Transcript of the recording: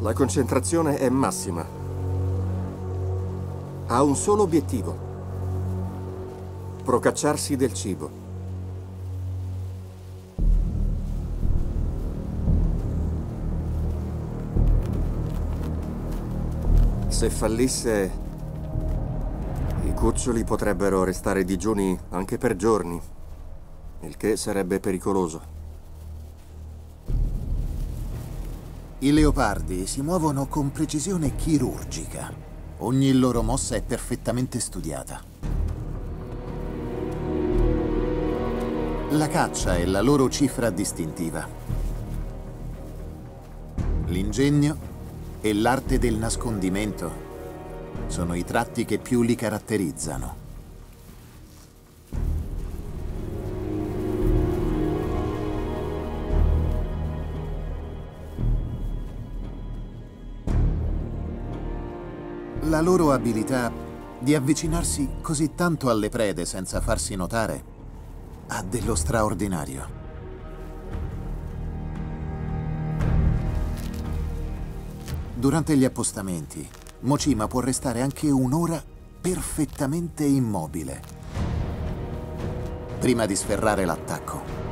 La concentrazione è massima. Ha un solo obiettivo. Procacciarsi del cibo. Se fallisse, i cuccioli potrebbero restare digiuni anche per giorni, il che sarebbe pericoloso. I leopardi si muovono con precisione chirurgica. Ogni loro mossa è perfettamente studiata. La caccia è la loro cifra distintiva. L'ingegno e l'arte del nascondimento sono i tratti che più li caratterizzano. La loro abilità di avvicinarsi così tanto alle prede senza farsi notare ha dello straordinario. Durante gli appostamenti, Mocima può restare anche un'ora perfettamente immobile, prima di sferrare l'attacco.